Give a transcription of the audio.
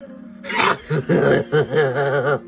Ha